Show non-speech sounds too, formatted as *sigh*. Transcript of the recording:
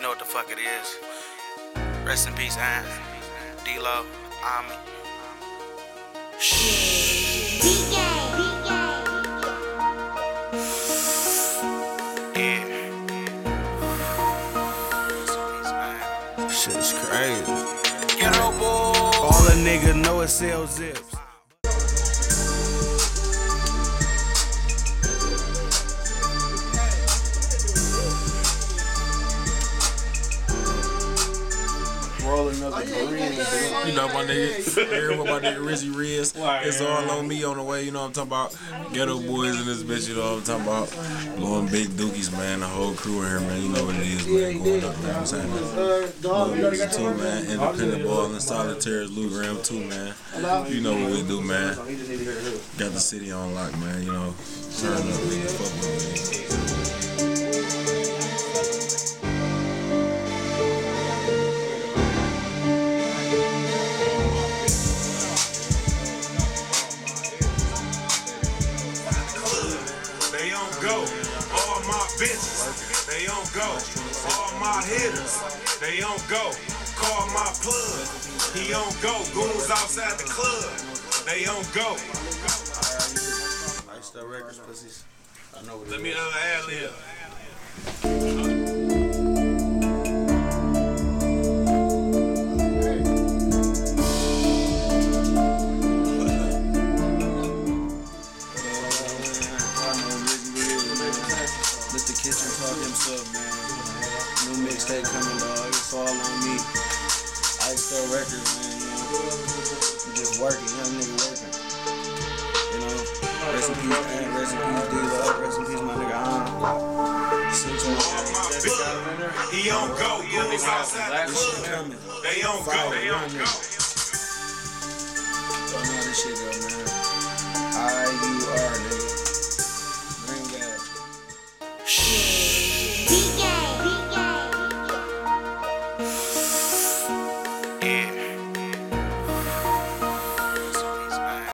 You know what the fuck it is. Rest in peace, Ant. D-Lo, I'm. Rest in peace, man. Shit's crazy. Ghetto boy. All a nigga know is sell zips. Rolling up the green. You know my nigga, *laughs* *laughs* hear what my nigga Rizzy Riz. It's all on me on the way, you know what I'm talking about. Ghetto boys in this bitch, you know what I'm talking about. Blowing big dookies, man. The whole crew in here, man. You know what it is, man. Going up, man. I'm saying, man. Lil too, man. Independent ball and solitaires, Lou Graham too, man. You know what we do, man. Got the city on lock, man. You know, turn up, go. All my bitches, they on go. All my hitters, they on go. Call my plug, he on go. Goons outside the club, they on go. Lifestyle records, pussies. I know what Let me uh, ad lib. Himself, man. New mixtape coming, dog. It's all on me. Lifestyle records, man. You know, just working, young nigga working. You know, rest in peace, man. Rest in peace, D-Love. Rest in peace, my nigga An. Six on plug, he on go. Outside the club, they on go. They on go. Y'all know how this shit go, man. I yeah.